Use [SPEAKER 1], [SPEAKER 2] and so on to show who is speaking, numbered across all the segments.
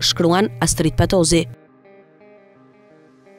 [SPEAKER 1] shkruan Astrit Patozi.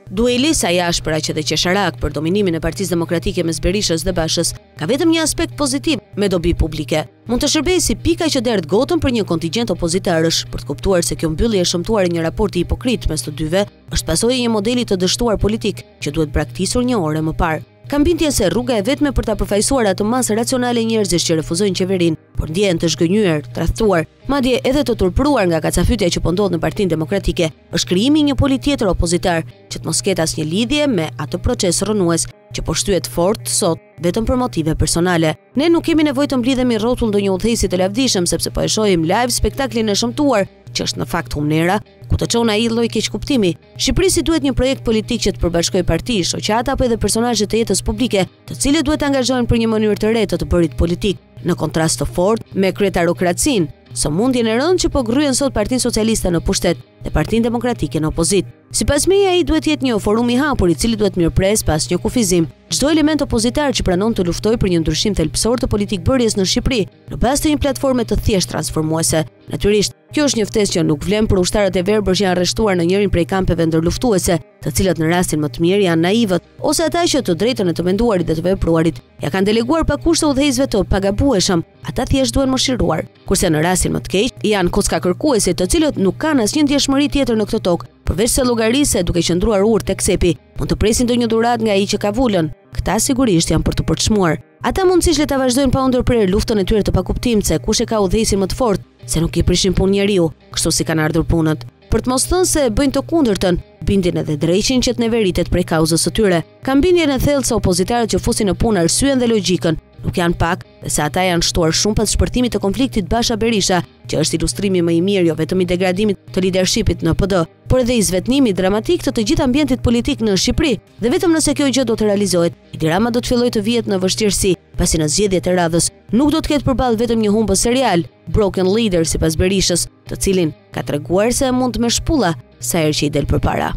[SPEAKER 1] Dueli sa i ashpër aq edhe qesharak për dominimin e Partisë Demokratike mes Berishës dhe Bashës ka vetëm një aspekt pozitiv me dobi publike. Mund të shërbejë si pika që derdh gotën për një kontingjent opozitarësh për të kuptuar se kjo mbyllje e shëmtuar e një raporti hipokrit mes të dyve është pasojë e një modeli të dështuar politik që duhet braktisur një orë e më parë. Kam bindjen se rruga e vetme për ta përfaqësuar atë masë racionale njerëzish që refuzojnë qeverinë, por ndjehen të zhgënjyer, tradhtuar, madje edhe të turpëruar nga kacafytja që po ndodh në Partinë Demokratike, është krijimi i një poli tjetër opozitar, që të mos ketë asnjë lidhje me atë proces rrënues që po shtyhet fort sot vetëm për motive personale. Ne nuk kemi nevojë të mblidhemi rrotull ndonjë udhëheqësi të lavdishëm sepse po e shohim live spektaklin e shëmtuar, që është në fakt humnera, ku të çon ai lloj keqkuptimi, Shqipërisë i duhet një projekt politik që të përbashkojë parti, shoqata apo edhe personazhe të jetës publike, të cilët duhet të angazhohen për një mënyrë të re të të bërit politikë, në kontrast të fortë me kryetarokracinë, sëmundjen e rëndë që po gërryen sot Partinë Socialiste në pushtet dhe Partinë Demokratike në opozitë. Sipas meje ai duhet të jetë një forum i hapur i cili duhet të mirëpresë pa asnjë kufizim çdo element opozitar që pranon të luftojë për një ndryshim thelbësor të politikëbërjes në Shqipëri, në bazë të një platforme të thjeshtë transformuese. Natyrisht, kjo është një ftesë që nuk vlen për ushtarët e verbër që janë rreshtuar në njërin prej kampeve ndërluftuese, të cilët në rastin më të mirë janë naivët, ose ata që të drejtën e të menduarit dhe të vepruarit ia kanë deleguar pa kushte udhëheqësve të pagabueshëm, ata thjesht duhen mëshiruar. Kurse në rastin më të keq, janë kockakërkuesit, të cilët nuk kanë asnjë ndjeshmëri tjetër në këtë tokë, Përveç llogarisë se duke qëndruar urtë tek cepi, mund të presin ndonjë dhuratë nga ai që ka vulën. Këta sigurisht janë për t'u përçmuar. Ata mundësisht le ta vazhdojnë pa u ndërprerë luftën e tyre të pakuptimtë se kush e ka udhëheqësin më të fortë, se nuk i prishin punë njeriu, kështu si kanë ardhur punët. Për të mos thënë se bëjnë të kundërtën, bindin edhe dreqin që të neveritet prej kauzës së tyre. Kam bindjen e thellë se opozitarët që fusin në punë arsyen dhe logjikën, nuk janë pak, se ata janë shtuar shumë pas shpërthimit të konfliktit Basha-Berisha, që është ilustrimi më i mirë jo vetëm i degradimit të lidershipit në PD, por edhe i zvetnimit dramatik të të gjithë ambientit politik në Shqipëri, dhe vetëm nëse kjo gjë do të realizohet, Edi Rama do të fillojë të vihet në vështirësi, pasi në zgjedhjet e radhës nuk do të ketë përballë vetëm një humbës serial, broken leader sipas Berishës, të cilin ka treguar se e mund me shpulla sa herë që i del përpara.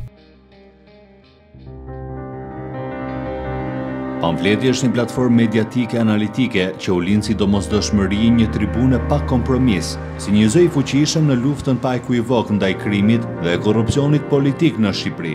[SPEAKER 2] Pamfleti është një platformë mediatike analitike që u lind si domosdoshmëri e një tribune pa kompromis, si një zë i fuqishëm në luftën pa ekuivok ndaj krimit dhe korrupsionit politik në Shqipëri.